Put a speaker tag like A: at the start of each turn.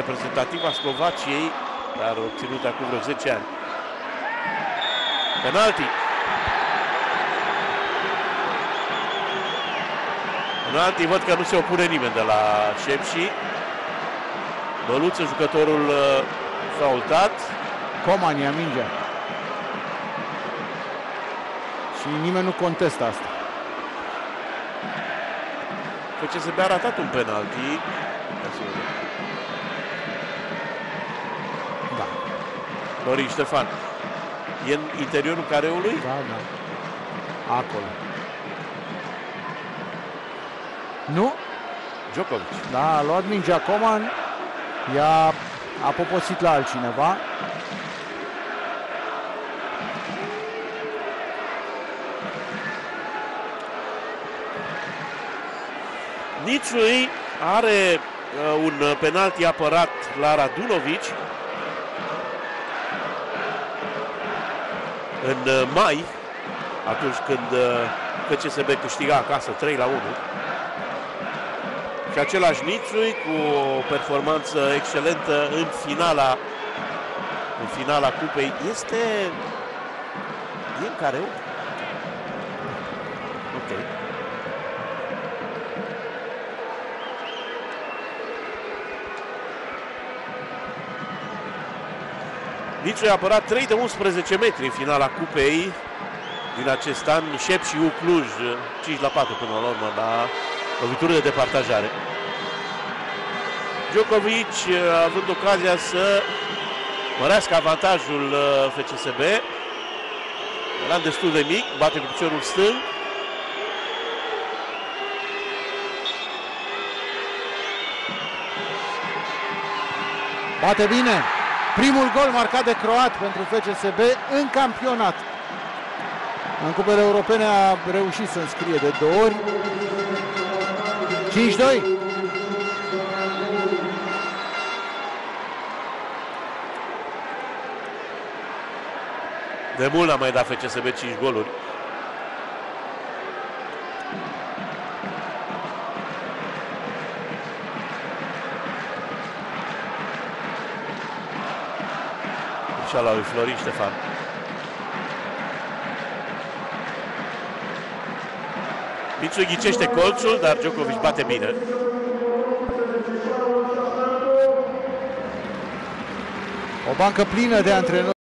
A: reprezentativ a Slovaciei, dar obținut acum vreo 10 ani. Penalti. Penalti, văd că nu se opune nimeni de la Șepși. Băluță, jucătorul uh, faultat.
B: Coman ia mingea. Și nimeni nu contestă asta.
A: FCSB a ratat un penalti. Dorin Ștefan. E în interiorul careului?
B: da, da. Acolo. Nu?
A: Djokovic.
B: Da, a luat mingea Coman. I-a a poposit la altcineva.
A: Niciui are uh, un uh, penalti apărat la Radunovic în uh, mai, atunci când uh, FCSB câștiga acasă 3 la 1. Și același Nițui cu o performanță excelentă în finala în finala cupei este e în care Ok. Niciu a apărat 3 de 11 metri în finala cupei din acest an. Șep și U Cluj 5 la 4 până la urmă la lovitură de departajare. Djokovic având ocazia să mărească avantajul uh, FCSB. Era destul de mic, bate cu piciorul stâng.
B: Bate bine. Primul gol marcat de croat pentru FCSB în campionat. În cupele europene a reușit să înscrie de două ori. 5-2.
A: De mult a mai dat FCSB 5 goluri. Greșeala lui Florin Ștefan. Mițu ghicește colțul, dar Djokovic bate bine.
B: O bancă plină de antrenori.